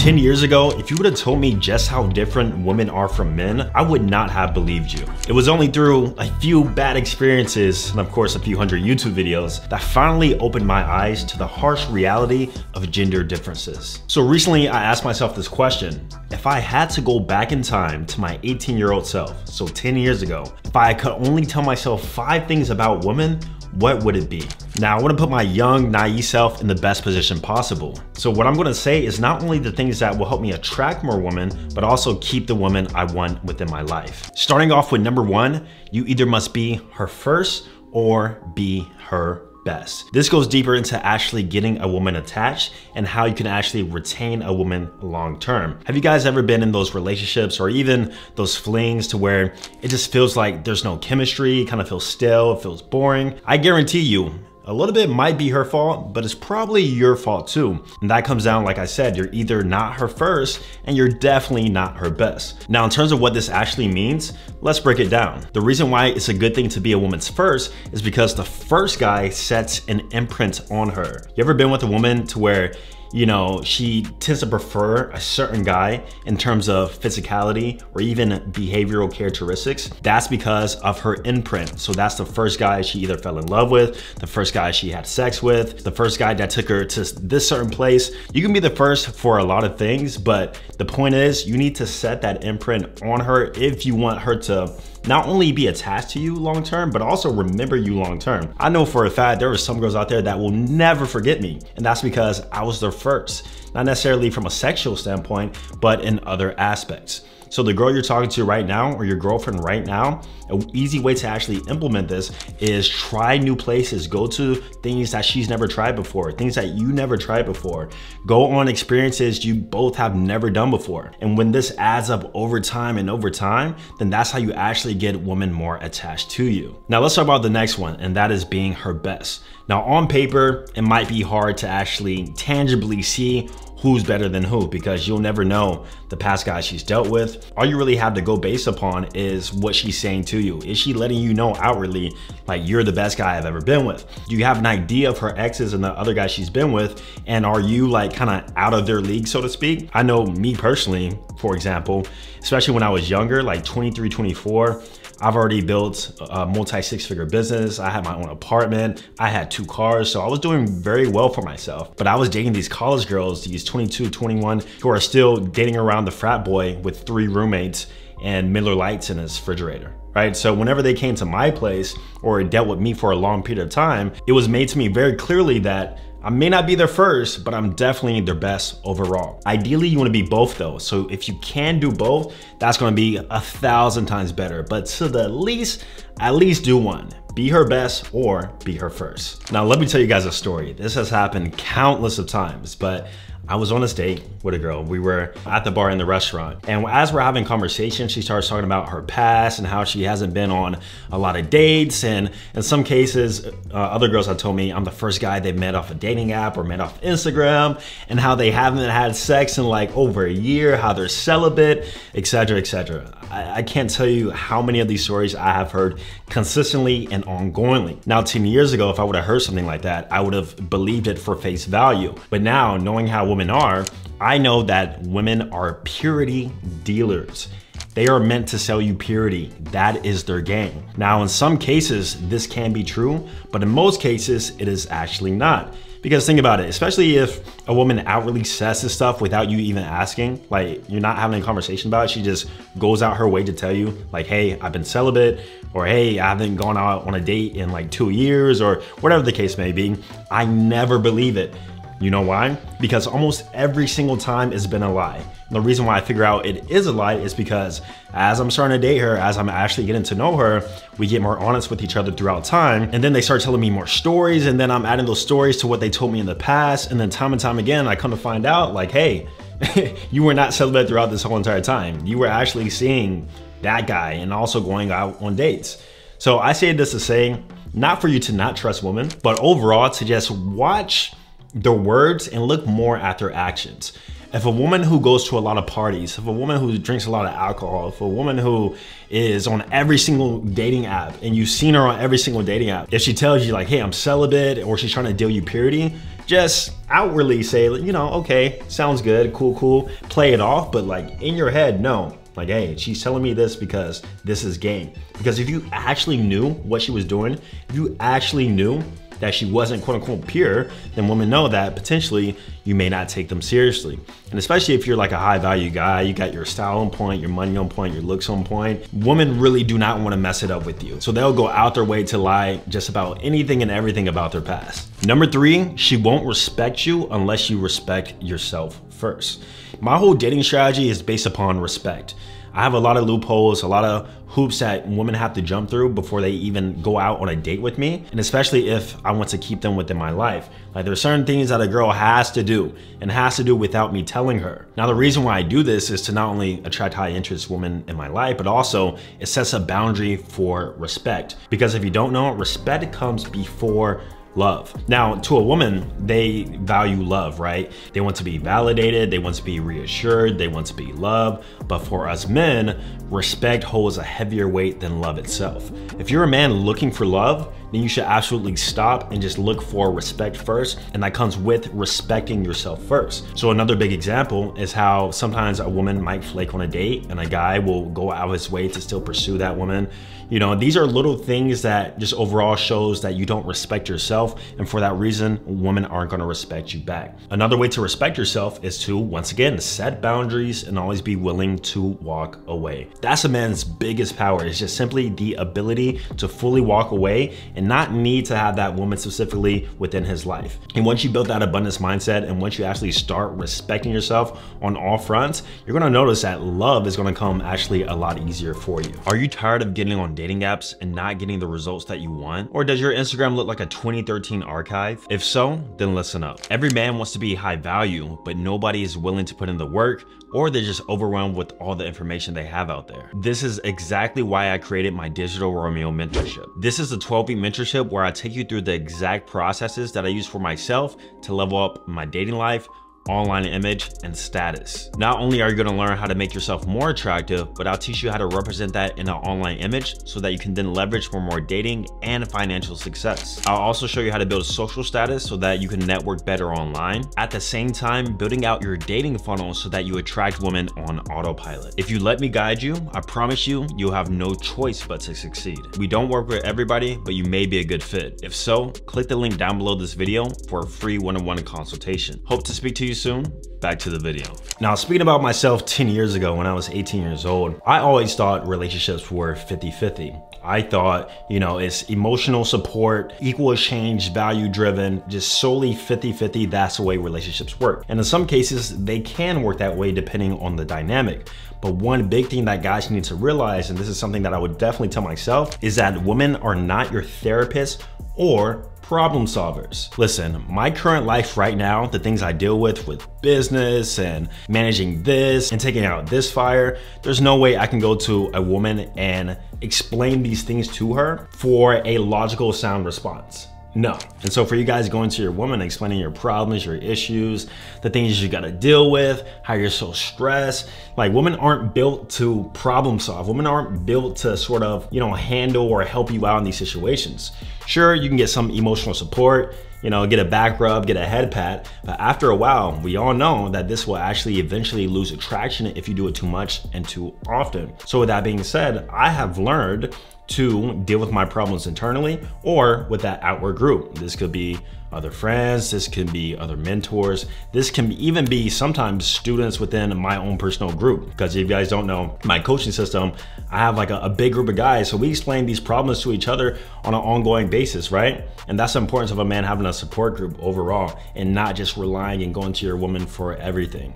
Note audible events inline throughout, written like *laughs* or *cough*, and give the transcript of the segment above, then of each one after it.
10 years ago, if you would have told me just how different women are from men, I would not have believed you. It was only through a few bad experiences and of course a few hundred YouTube videos that finally opened my eyes to the harsh reality of gender differences. So recently I asked myself this question, if I had to go back in time to my 18 year old self, so 10 years ago, if I could only tell myself five things about women, what would it be? Now, I wanna put my young, naive self in the best position possible. So what I'm gonna say is not only the things that will help me attract more women, but also keep the woman I want within my life. Starting off with number one, you either must be her first or be her best. This goes deeper into actually getting a woman attached and how you can actually retain a woman long term. Have you guys ever been in those relationships or even those flings to where it just feels like there's no chemistry, kind of feels stale, it feels boring? I guarantee you, a little bit might be her fault, but it's probably your fault too. And that comes down, like I said, you're either not her first and you're definitely not her best. Now, in terms of what this actually means, let's break it down. The reason why it's a good thing to be a woman's first is because the first guy sets an imprint on her. You ever been with a woman to where you know, she tends to prefer a certain guy in terms of physicality or even behavioral characteristics. That's because of her imprint. So that's the first guy she either fell in love with, the first guy she had sex with, the first guy that took her to this certain place. You can be the first for a lot of things, but the point is you need to set that imprint on her if you want her to not only be attached to you long term, but also remember you long term. I know for a fact there are some girls out there that will never forget me, and that's because I was their first. Not necessarily from a sexual standpoint, but in other aspects. So the girl you're talking to right now or your girlfriend right now, an easy way to actually implement this is try new places. Go to things that she's never tried before, things that you never tried before. Go on experiences you both have never done before. And when this adds up over time and over time, then that's how you actually get women more attached to you. Now let's talk about the next one, and that is being her best. Now on paper, it might be hard to actually tangibly see who's better than who because you'll never know the past guys she's dealt with. All you really have to go based upon is what she's saying to you. Is she letting you know outwardly like you're the best guy I've ever been with? Do you have an idea of her exes and the other guys she's been with? And are you like kind of out of their league, so to speak? I know me personally, for example, especially when I was younger, like 23, 24, I've already built a multi six figure business. I had my own apartment. I had two cars. So I was doing very well for myself. But I was dating these college girls, these 22, 21, who are still dating around the frat boy with three roommates and Miller Lites in his refrigerator right? So whenever they came to my place or dealt with me for a long period of time, it was made to me very clearly that I may not be their first, but I'm definitely their best overall. Ideally, you wanna be both though. So if you can do both, that's gonna be a thousand times better. But to the least, at least do one. Be her best or be her first. Now, let me tell you guys a story. This has happened countless of times, but I was on this date with a girl. We were at the bar in the restaurant. And as we're having conversation, she starts talking about her past and how she hasn't been on a lot of dates. And in some cases, uh, other girls have told me I'm the first guy they met off a dating app or met off Instagram and how they haven't had sex in like over a year, how they're celibate, etc., etc. I, can't tell you how many of these stories I have heard consistently and ongoingly. Now, 10 years ago, if I would have heard something like that, I would have believed it for face value. But now, knowing how women are, I know that women are purity dealers. They are meant to sell you purity. That is their game. Now, in some cases, this can be true, but in most cases, it is actually not. Because think about it, especially if a woman outwardly says this stuff without you even asking, like you're not having a conversation about it, she just goes out her way to tell you like, hey, I've been celibate, or hey, I haven't gone out on a date in like two years, or whatever the case may be. I never believe it. You know why? Because almost every single time it's been a lie. And the reason why I figure out it is a lie is because as I'm starting to date her, as I'm actually getting to know her, we get more honest with each other throughout time. And then they start telling me more stories. And then I'm adding those stories to what they told me in the past. And then time and time again, I come to find out like, hey, *laughs* you were not celibate throughout this whole entire time. You were actually seeing that guy and also going out on dates. So I say this to say, not for you to not trust women, but overall to just watch their words and look more at their actions. If a woman who goes to a lot of parties, if a woman who drinks a lot of alcohol, if a woman who is on every single dating app and you've seen her on every single dating app, if she tells you like, hey, I'm celibate or she's trying to deal you purity, just outwardly say, you know, okay, sounds good, cool, cool, play it off, but like in your head, no, like, hey, she's telling me this because this is game. Because if you actually knew what she was doing, if you actually knew that she wasn't quote unquote pure, then women know that potentially you may not take them seriously. And especially if you're like a high value guy, you got your style on point, your money on point, your looks on point, women really do not want to mess it up with you. So they'll go out their way to lie just about anything and everything about their past. Number three, she won't respect you unless you respect yourself first. My whole dating strategy is based upon respect. I have a lot of loopholes, a lot of hoops that women have to jump through before they even go out on a date with me. And especially if I want to keep them within my life. Like there's certain things that a girl has to do and has to do without me telling her. Now the reason why I do this is to not only attract high interest women in my life, but also it sets a boundary for respect. Because if you don't know, respect comes before love. Now, to a woman, they value love, right? They want to be validated, they want to be reassured, they want to be loved. But for us men, respect holds a heavier weight than love itself. If you're a man looking for love, then you should absolutely stop and just look for respect first. And that comes with respecting yourself first. So another big example is how sometimes a woman might flake on a date and a guy will go out of his way to still pursue that woman. You know, these are little things that just overall shows that you don't respect yourself. And for that reason, women aren't gonna respect you back. Another way to respect yourself is to, once again, set boundaries and always be willing to walk away. That's a man's biggest power is just simply the ability to fully walk away and not need to have that woman specifically within his life. And once you build that abundance mindset and once you actually start respecting yourself on all fronts, you're gonna notice that love is gonna come actually a lot easier for you. Are you tired of getting on dating apps and not getting the results that you want? Or does your Instagram look like a 2013 archive? If so, then listen up. Every man wants to be high value, but nobody is willing to put in the work or they're just overwhelmed with all the information they have out there. This is exactly why I created my Digital Romeo mentorship. This is a 12-week mentorship where I take you through the exact processes that I use for myself to level up my dating life, online image, and status. Not only are you gonna learn how to make yourself more attractive, but I'll teach you how to represent that in an online image so that you can then leverage for more dating and financial success. I'll also show you how to build social status so that you can network better online. At the same time, building out your dating funnel so that you attract women on autopilot. If you let me guide you, I promise you, you'll have no choice but to succeed. We don't work with everybody, but you may be a good fit. If so, click the link down below this video for a free one-on-one -on -one consultation. Hope to speak to you soon. Back to the video. Now, speaking about myself 10 years ago when I was 18 years old, I always thought relationships were 50-50. I thought, you know, it's emotional support, equal exchange, value driven, just solely 50-50. That's the way relationships work. And in some cases, they can work that way depending on the dynamic. But one big thing that guys need to realize, and this is something that I would definitely tell myself, is that women are not your therapist or problem solvers. Listen, my current life right now, the things I deal with with business and managing this and taking out this fire, there's no way I can go to a woman and explain these things to her for a logical sound response. No. And so for you guys going to your woman, explaining your problems, your issues, the things you gotta deal with, how you're so stressed, like women aren't built to problem solve. Women aren't built to sort of, you know, handle or help you out in these situations. Sure, you can get some emotional support, you know, get a back rub, get a head pat. But after a while, we all know that this will actually eventually lose attraction if you do it too much and too often. So with that being said, I have learned to deal with my problems internally or with that outward group. This could be other friends, this can be other mentors, this can even be sometimes students within my own personal group. Because if you guys don't know, my coaching system, I have like a, a, big group of guys, so we explain these problems to each other on an ongoing basis, right? And that's the importance of a man having a support group overall and not just relying and going to your woman for everything.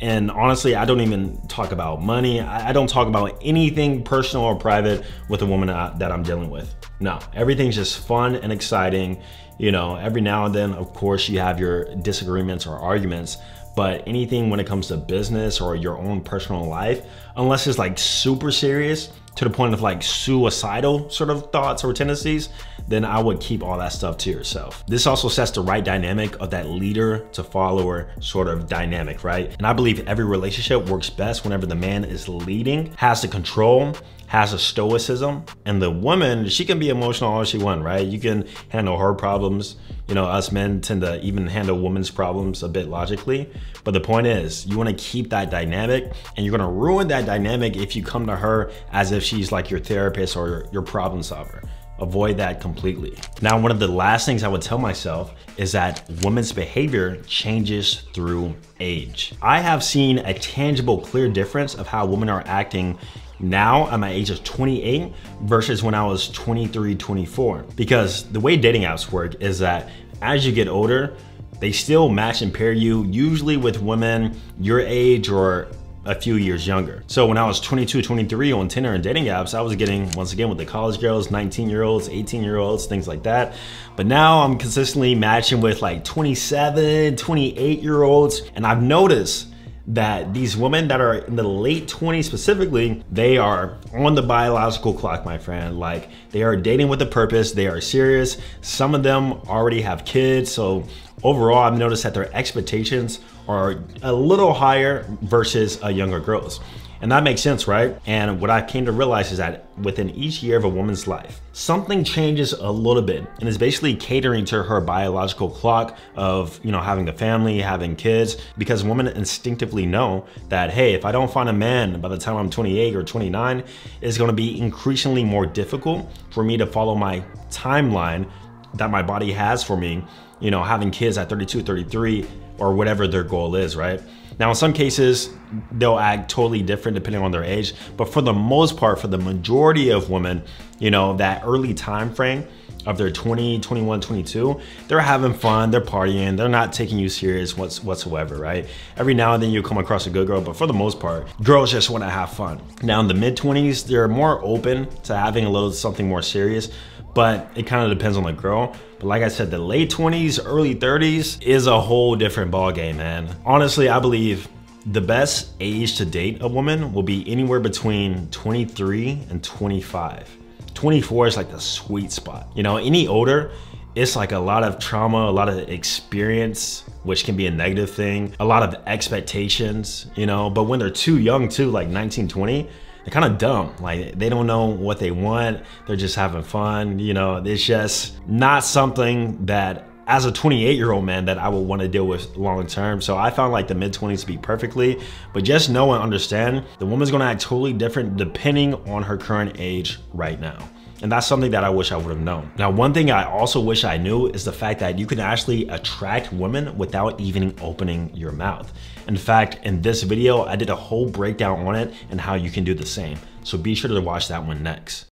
And honestly, I don't even talk about money. I don't talk about anything personal or private with a woman that I'm dealing with. No, everything's just fun and exciting. You know, every now and then, of course, you have your disagreements or arguments, but anything when it comes to business or your own personal life, unless it's like super serious, to the point of like suicidal sort of thoughts or tendencies, then I would keep all that stuff to yourself. This also sets the right dynamic of that leader to follower sort of dynamic, right? And I believe every relationship works best whenever the man is leading, has the control, has a stoicism, and the woman, she can be emotional all she wants, right? You can handle her problems. You know, us men tend to even handle women's problems a bit logically. But the point is, you wanna keep that dynamic and you're gonna ruin that dynamic if you come to her as if she's like your therapist or your problem solver. Avoid that completely. Now, one of the last things I would tell myself is that women's behavior changes through age. I have seen a tangible, clear difference of how women are acting now at my age of 28 versus when I was 23, 24. Because the way dating apps work is that as you get older, they still match and pair you, usually with women your age or a few years younger. So when I was 22, 23 on Tinder and dating apps, I was getting, once again, with the college girls, 19 year olds, 18 year olds, things like that. But now I'm consistently matching with like 27, 28 year olds. And I've noticed that these women that are in the late 20s specifically, they are on the biological clock, my friend. Like they are dating with a purpose, they are serious. Some of them already have kids. So overall, I've noticed that their expectations are a little higher versus uh, younger girls. And that makes sense, right? And what I came to realize is that within each year of a woman's life, something changes a little bit and is basically catering to her biological clock of, you know, having a family, having kids, because women instinctively know that, hey, if I don't find a man by the time I'm 28 or 29, it's gonna be increasingly more difficult for me to follow my timeline that my body has for me, you know, having kids at 32, 33, or whatever their goal is, right? Now, in some cases, they'll act totally different depending on their age, but for the most part, for the majority of women, you know, that early time frame of their 20, 21, 22, they're having fun, they're partying, they're not taking you serious whatsoever, right? Every now and then you come across a good girl, but for the most part, girls just wanna have fun. Now in the mid 20s, they're more open to having a little something more serious, but it kind of depends on the girl. But like I said, the late 20s, early 30s is a whole different ballgame, man. Honestly, I believe the best age to date a woman will be anywhere between 23 and 25. 24 is like the sweet spot. You know, any older, it's like a lot of trauma, a lot of experience, which can be a negative thing, a lot of expectations, you know, but when they're too young too, like 19, 20, they're kind of dumb. Like they don't know what they want. They're just having fun. You know, it's just not something that as a 28 year old man that I would want to deal with long term. So I found like the mid 20s to be perfectly, but just know and understand the woman's going to act totally different depending on her current age right now. And that's something that I wish I would have known. Now, one thing I also wish I knew is the fact that you can actually attract women without even opening your mouth. In fact, in this video, I did a whole breakdown on it and how you can do the same. So be sure to watch that one next.